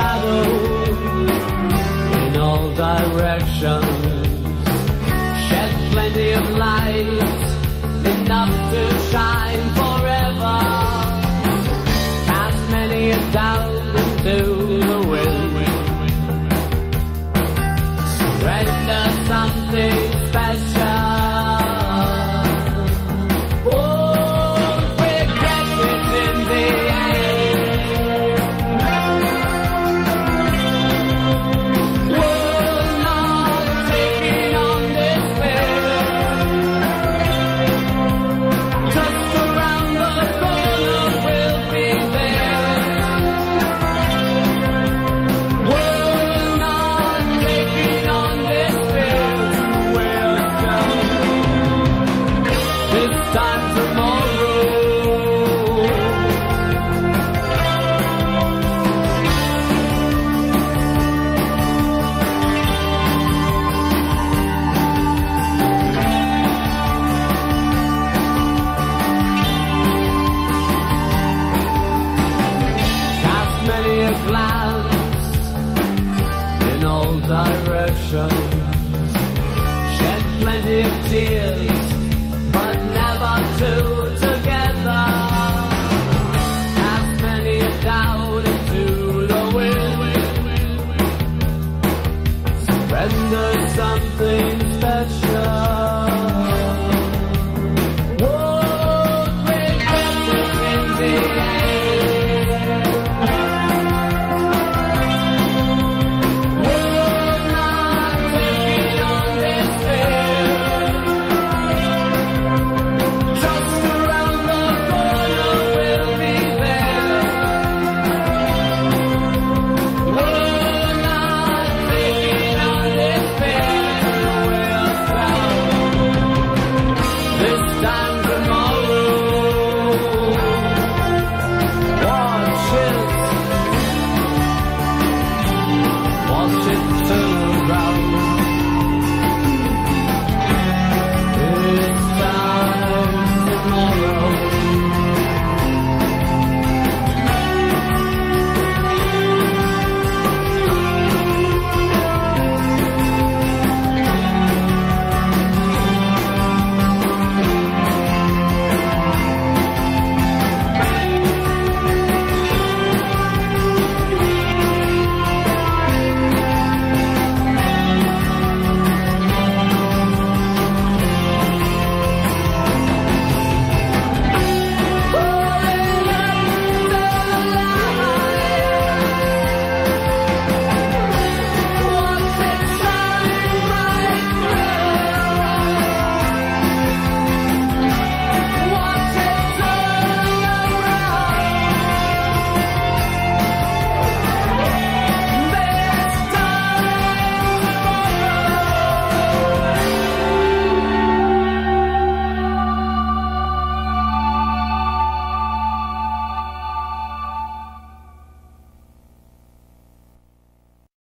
shadow in all directions. Shed plenty of light, enough to shine this time tomorrow. cast many a glance in all directions, shed plenty of tears, too